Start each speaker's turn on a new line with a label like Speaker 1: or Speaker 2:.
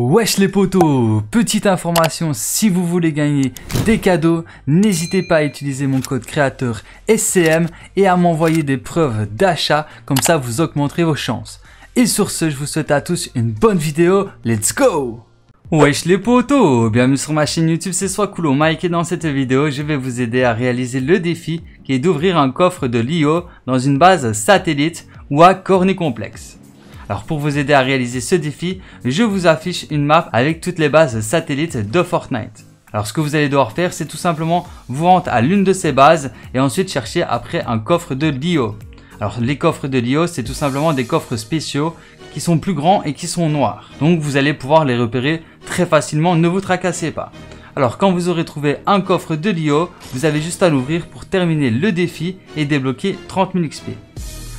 Speaker 1: Wesh les potos Petite information, si vous voulez gagner des cadeaux, n'hésitez pas à utiliser mon code créateur SCM et à m'envoyer des preuves d'achat, comme ça vous augmenterez vos chances. Et sur ce, je vous souhaite à tous une bonne vidéo, let's go Wesh les potos Bienvenue sur ma chaîne YouTube, c'est soit cool Mike et dans cette vidéo, je vais vous aider à réaliser le défi qui est d'ouvrir un coffre de LIO dans une base satellite ou à cornet complexe. Alors pour vous aider à réaliser ce défi, je vous affiche une map avec toutes les bases satellites de Fortnite. Alors ce que vous allez devoir faire, c'est tout simplement vous rendre à l'une de ces bases et ensuite chercher après un coffre de Lio. Alors les coffres de Lio, c'est tout simplement des coffres spéciaux qui sont plus grands et qui sont noirs. Donc vous allez pouvoir les repérer très facilement, ne vous tracassez pas. Alors quand vous aurez trouvé un coffre de Lio, vous avez juste à l'ouvrir pour terminer le défi et débloquer 30 000 XP.